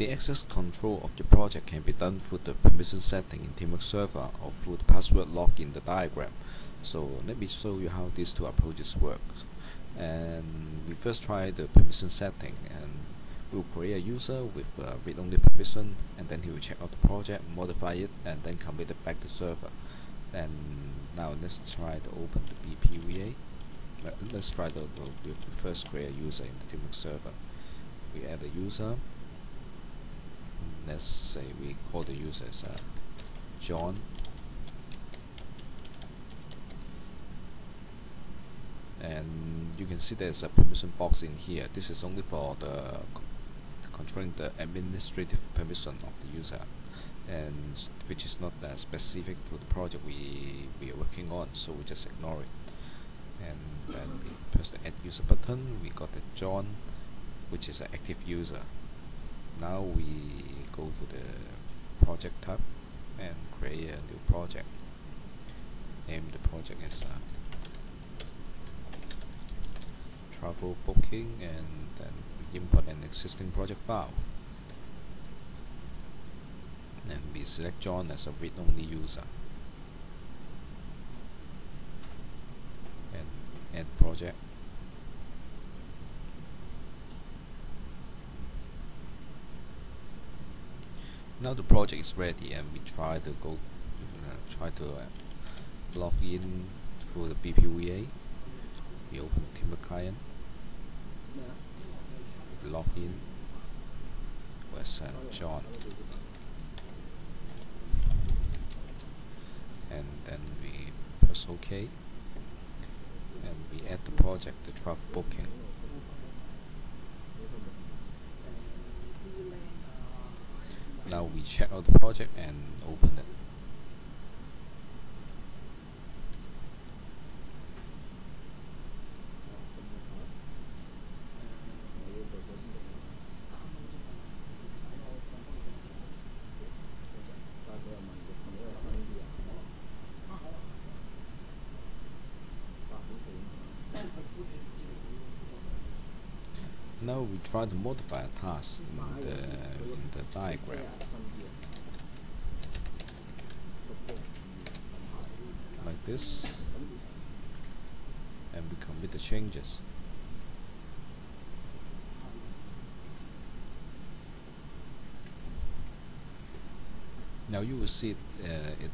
The access control of the project can be done through the permission setting in Teamwork Server or through the password lock in the diagram. So let me show you how these two approaches work. And we first try the permission setting and we'll create a user with uh, read-only permission and then he will check out the project, modify it and then commit it back to server. And now let's try to open the BPVA. Let's try to, to first create a user in the Teamwork server. We add a user let's say we call the user as uh, John. And you can see there's a permission box in here. This is only for the controlling the administrative permission of the user and which is not that specific to the project we, we are working on so we just ignore it. And then we press the add user button. We got the John which is an active user. Now we go to the project tab and create a new project. Name the project as uh, travel booking and then we import an existing project file. And we select John as a read-only user. And add project now the project is ready and we try to go uh, try to uh, log in through the BPVA we open Teamwork client log in. With uh, John? And then we press OK and we add the project to travel booking now we check out the project and open it now we try to modify a task in the, in the diagram. Like this and we commit the changes. Now you will see it, uh, it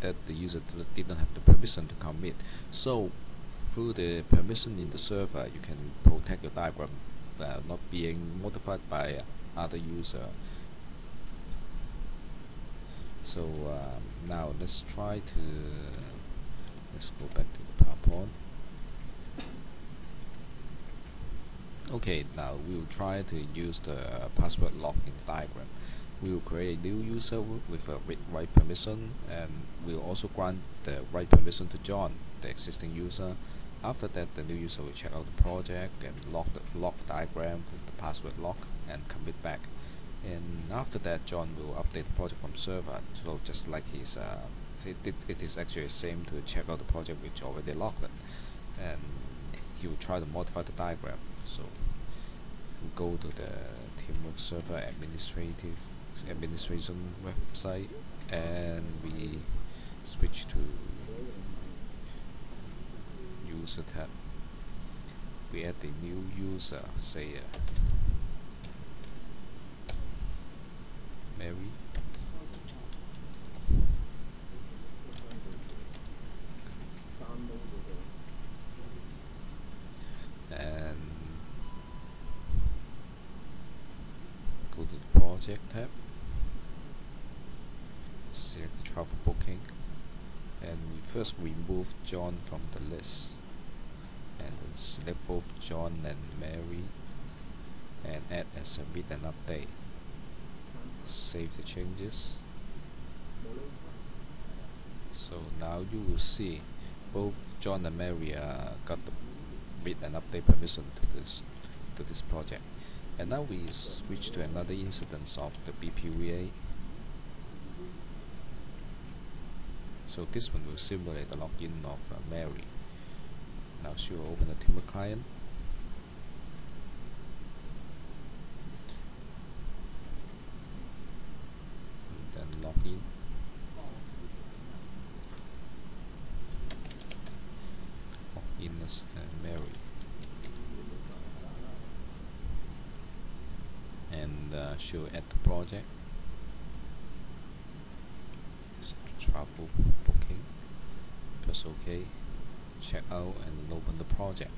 that the user didn't have the permission to commit. So through the permission in the server you can protect your diagram uh, not being modified by other user. So um, now let's try to let's go back to the PowerPoint. Okay now we will try to use the password lock in the diagram. We will create a new user with a read write permission and we'll also grant the write permission to John the existing user after that the new user will check out the project and lock the lock diagram with the password lock and commit back. And after that John will update the project from server. So just like he's uh, it, it is actually the same to check out the project which already locked it. And he will try to modify the diagram. So go to the teamwork server administrative administration website and we switch to user tab. We add the new user say uh, Mary. And go to the project tab. Select the travel booking. And we first remove John from the list and select both John and Mary and add as a read and update. Save the changes. So now you will see both John and Mary uh, got the read and update permission to this to this project. And now we switch to another instance of the BPVA so this one will simulate the login of uh, Mary now she will open the Teamwork client. And then log in. In as Mary. And uh, she'll add the project. It's travel booking. Press OK check out and open the project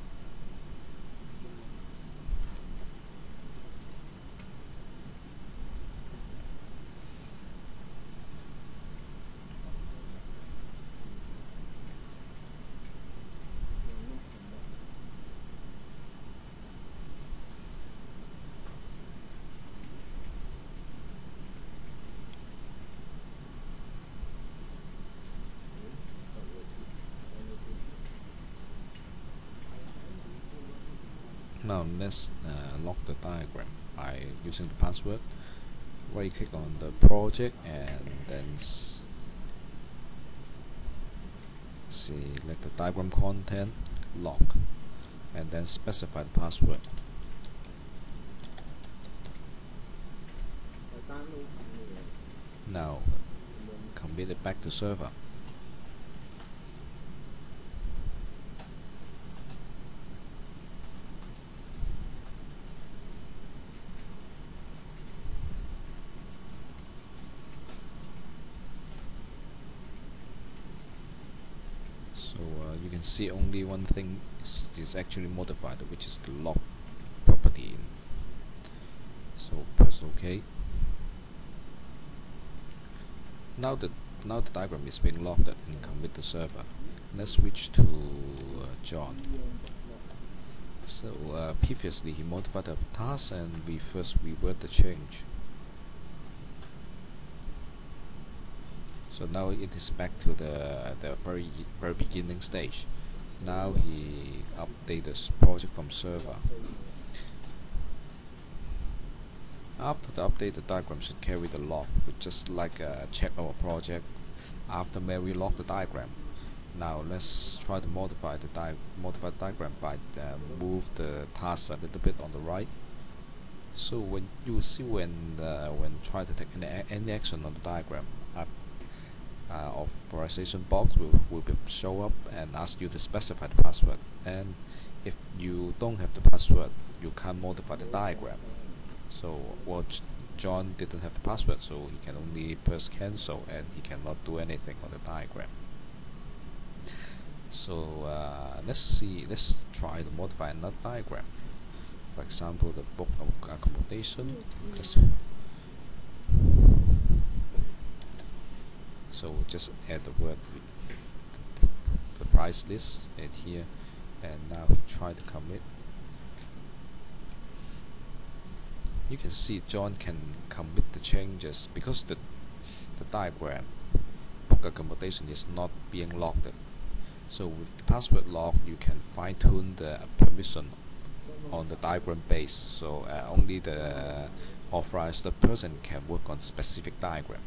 Now let's uh, lock the diagram by using the password. Right click on the project and then select the diagram content, lock, and then specify the password. Now commit it back to server. You can see only one thing is, is actually modified, which is the lock property. So press OK. Now the now the diagram is being locked and commit the server. Let's switch to uh, John. So uh, previously he modified the task and we first revert the change. So now it is back to the the very very beginning stage. Now he update this project from server. After the update, the diagram should carry the log, which just like uh, check our project after Mary locked the diagram. Now let's try to modify the di modify the diagram by uh, move the task a little bit on the right. So when you see when uh, when try to take any, any action on the diagram, uh, uh, authorization box will, will show up and ask you to specify the password. And if you don't have the password, you can't modify the diagram. So well, John didn't have the password, so he can only press cancel and he cannot do anything on the diagram. So uh, let's see, let's try to modify another diagram. For example, the book of accommodation. So we'll just add the word with the, price list add here and now we try to commit. You can see John can commit the changes because the the diagram book accommodation is not being locked. So with the password lock you can fine tune the permission on the diagram base. So uh, only the authorized person can work on specific diagram